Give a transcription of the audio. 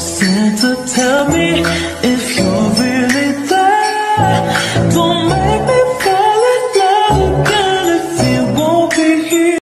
Santa, tell me if you're really there. Don't